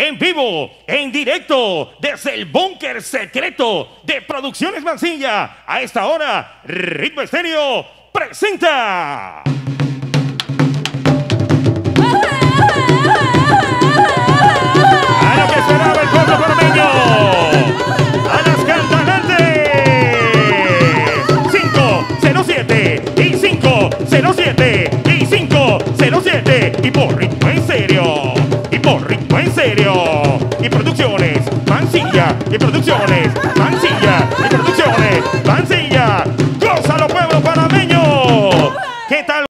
en vivo, en directo, desde el búnker secreto de Producciones Mancilla. A esta hora, Ritmo Estéreo presenta. A que el las cantantes. 507 y 507 y 507 y por en serio. Y producciones, Mancilla. Y producciones, Mancilla. Y producciones, Mancilla.